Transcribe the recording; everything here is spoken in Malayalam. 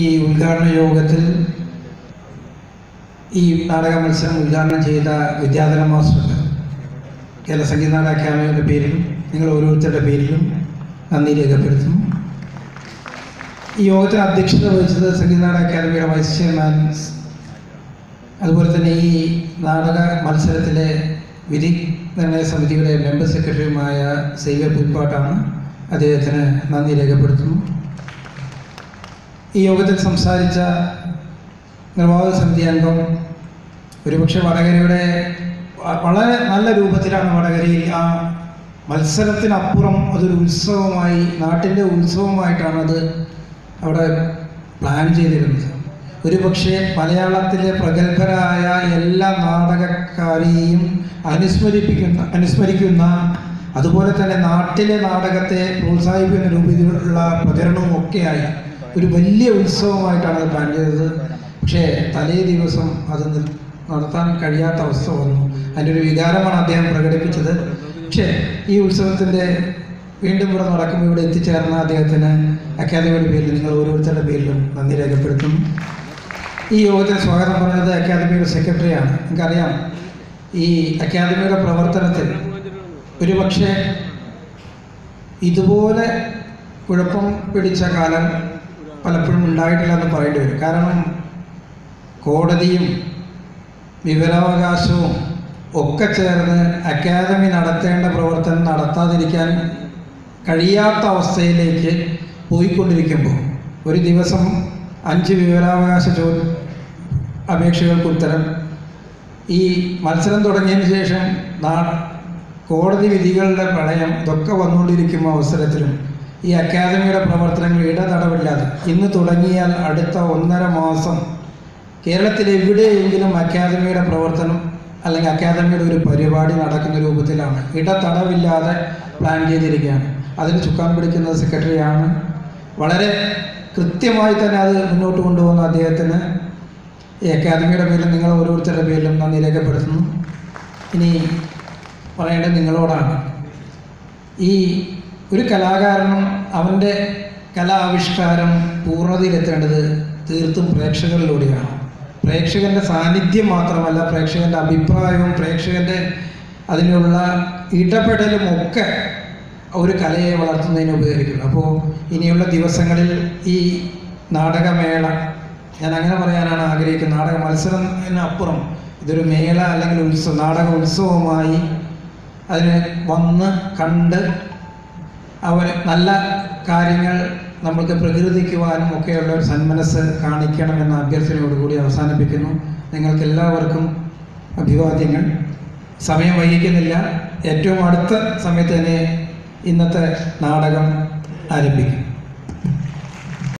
ഈ ഉദ്ഘാടന യോഗത്തിൽ ഈ നാടക മത്സരം ഉദ്ഘാടനം ചെയ്ത വിദ്യാധര മാസ്റ്റർക്ക് കേരള സംഗീത നാടക അക്കാദമിയുടെ പേരിലും നിങ്ങൾ ഓരോരുത്തരുടെ പേരിലും നന്ദി രേഖപ്പെടുത്തുന്നു. ഈ യോഗത്തിന് അധ്യക്ഷത വഹിച്ചത് സംഗീത നാടക അക്കാദമിയുടെ വൈസ് ചെയർമാൻ അതുപോലെ തന്നെ ഈ നാടക മത്സരത്തിലെ വിധി നിർണയ സമിതിയുടെ മെമ്പർ സെക്രട്ടറിയുമായ സേവ്യർ പുൽപ്പാട്ടാണ്. അദ്ദേഹത്തിന് നന്ദി രേഖപ്പെടുത്തുന്നു. ഈ യോഗത്തിൽ സംസാരിച്ച നിർവാഹക സമിതി അംഗം ഒരുപക്ഷെ വടകരയുടെ വളരെ നല്ല രൂപത്തിലാണ് വടകരയിൽ ആ മത്സരത്തിനപ്പുറം അതൊരു ഉത്സവമായി നാട്ടിന്റെ ഉത്സവമായിട്ടാണ് അത് അവിടെ പ്ലാൻ ചെയ്തിരുന്നത്. ഒരു പക്ഷേ മലയാളത്തിലെ പ്രഗത്ഭരായ എല്ലാ നാടകക്കാരെയും അനുസ്മരിപ്പിക്കുന്ന അനുസ്മരിക്കുന്ന അതുപോലെ തന്നെ നാട്ടിലെ നാടകത്തെ പ്രോത്സാഹിപ്പിക്കുന്ന രൂപത്തിലുള്ള പ്രചരണവും ഒക്കെയായി. ഒരു വലിയ ഉത്സവമായിട്ടാണ് അത് പ്ലാൻ ചെയ്തത്. പക്ഷേ തലേ ദിവസം അത് നടത്താൻ കഴിയാത്ത അവസ്ഥ വന്നു. അതിന്റെ ഒരു വികാരമാണ് അദ്ദേഹം പ്രകടിപ്പിച്ചത്. പക്ഷേ ഈ ഉത്സവത്തിന്റെ വീണ്ടും ഇവിടെ നടക്കുമ്പോൾ ഇവിടെ എത്തിച്ചേർന്ന അദ്ദേഹത്തിന് അക്കാദമിയുടെ പേരിൽ നിങ്ങൾ ഓരോരുത്തരുടെ പേരിലും നന്ദി രേഖപ്പെടുത്തും ഈ യോഗത്തിന് സ്വാഗതം പറഞ്ഞത് അക്കാദമിയുടെ സെക്രട്ടറിയാണ് നിങ്ങൾക്കറിയാം ഈ അക്കാദമിയുടെ പ്രവർത്തനത്തിൽ ഒരുപക്ഷെ ഇതുപോലെ കുഴപ്പം പിടിച്ച കാലം പലപ്പോഴും ഉണ്ടായിട്ടില്ല എന്ന് പറയേണ്ടി വരും. കാരണം കോടതിയും വിവരാവകാശവും ഒക്കെ ചേർന്ന് അക്കാദമി നടത്തേണ്ട പ്രവർത്തനം നടത്താതിരിക്കാൻ കഴിയാത്ത അവസ്ഥയിലേക്ക് പോയിക്കൊണ്ടിരിക്കുമ്പോൾ ഒരു ദിവസം അഞ്ച് വിവരാവകാശ ചോ അപേക്ഷകൾക്ക് ഉത്തരം. ഈ മത്സരം തുടങ്ങിയതിന് ശേഷം കോടതി വിധികളുടെ പ്രളയം ഇതൊക്കെ വന്നുകൊണ്ടിരിക്കുന്ന അവസരത്തിലും ഈ അക്കാദമിയുടെ പ്രവർത്തനങ്ങൾ ഇടതടവില്ലാതെ ഇന്ന് തുടങ്ങിയാൽ അടുത്ത ഒന്നര മാസം കേരളത്തിൽ എവിടെയെങ്കിലും അക്കാദമിയുടെ പ്രവർത്തനം അല്ലെങ്കിൽ അക്കാദമിയുടെ ഒരു പരിപാടി നടക്കുന്ന രൂപത്തിലാണ് ഇടതടവില്ലാതെ പ്ലാൻ ചെയ്തിരിക്കുകയാണ്. അതിന് ചുക്കാൻ പിടിക്കുന്നത് സെക്രട്ടറിയാണ് വളരെ കൃത്യമായി തന്നെ അത് മുന്നോട്ട് കൊണ്ടുപോകുന്ന അദ്ദേഹത്തിന് ഈ അക്കാദമിയുടെ പേരിലും നിങ്ങൾ ഓരോരുത്തരുടെ പേരിലും നന്ദി രേഖപ്പെടുത്തുന്നു. ഇനി പറയേണ്ടത് നിങ്ങളോടാണ്. ഈ ഒരു കലാകാരനും അവന്റെ കലാവിഷ്കാരം പൂർണതയിലെത്തേണ്ടത് തീർത്തും പ്രേക്ഷകരിലൂടെയാണ്. പ്രേക്ഷകന്റെ സാന്നിധ്യം മാത്രമല്ല പ്രേക്ഷകന്റെ അഭിപ്രായവും പ്രേക്ഷകന്റെ അതിനുള്ള ഇടപെടലും ഒക്കെ ഒരു കലയെ വളർത്തുന്നതിന് ഉപകരിക്കുന്നു. അപ്പോൾ ഇനിയുള്ള ദിവസങ്ങളിൽ ഈ നാടകമേള ഞാൻ അങ്ങനെ പറയാനാണ് ആഗ്രഹിക്കുന്നത്. നാടക മത്സരത്തിനപ്പുറം ഇതൊരു മേള അല്ലെങ്കിൽ ഉത്സവം നാടക ഉത്സവമായി അതിനെ വന്ന് കണ്ട് അവർ നല്ല കാര്യങ്ങൾ നമ്മൾക്ക് പ്രകീർത്തിക്കുവാനും ഒക്കെയുള്ള ഒരു സന്മനസ് കാണിക്കണമെന്ന അഭ്യർത്ഥനയോടുകൂടി അവസാനിപ്പിക്കുന്നു. നിങ്ങൾക്ക് എല്ലാവർക്കും അഭിവാദ്യങ്ങൾ. സമയം വൈകിക്കുന്നില്ല. ഏറ്റവും അടുത്ത സമയത്ത് തന്നെ ഇന്നത്തെ നാടകം ആരംഭിക്കും.